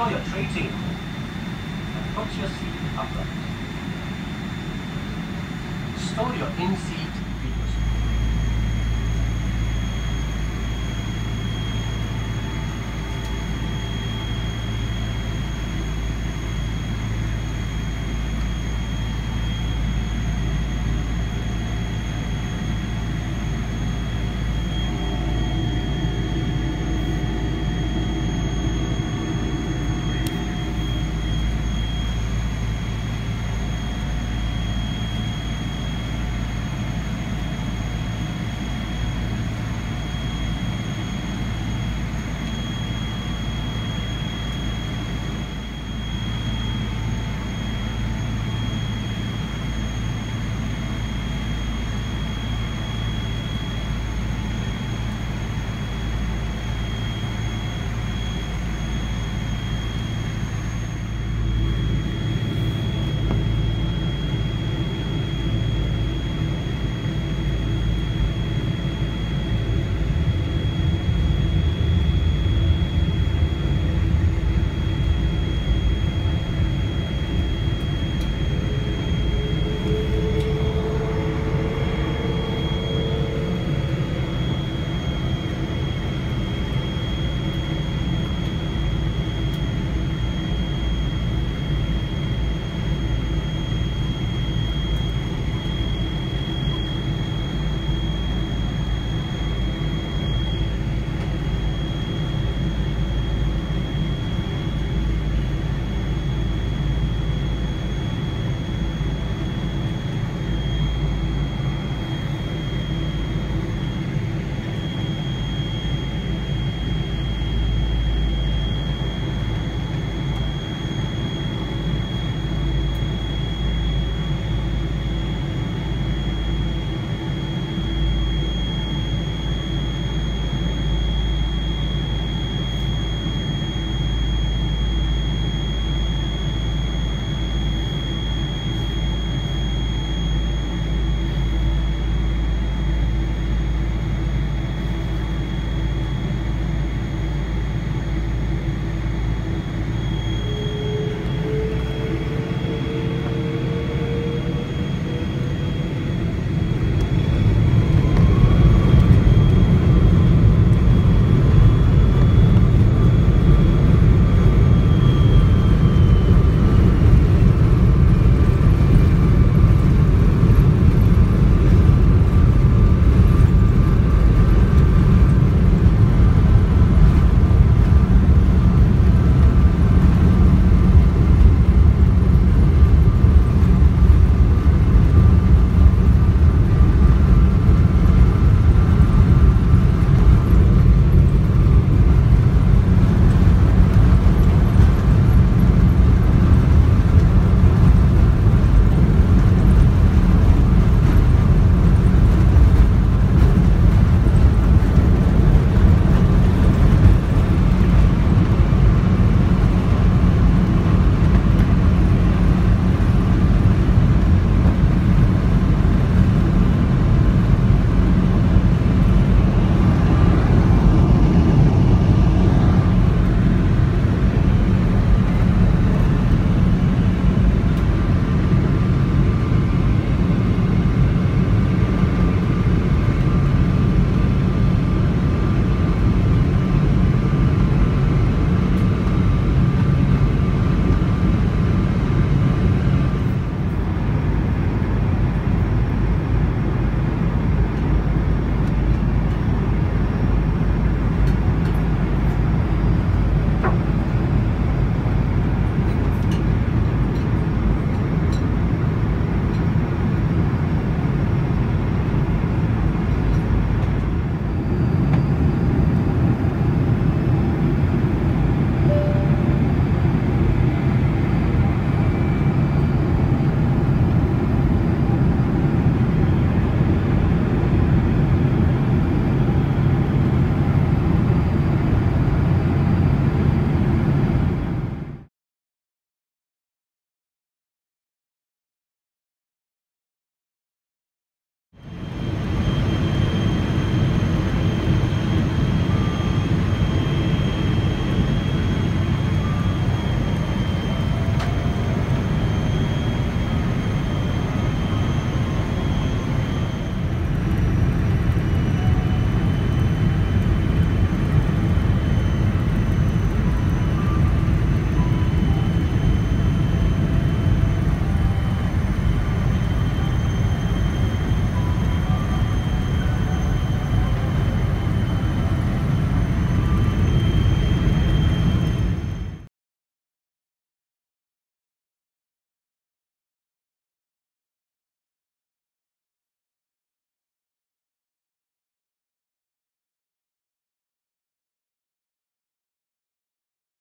Store your tray table and put your seat upright. Store your in-seat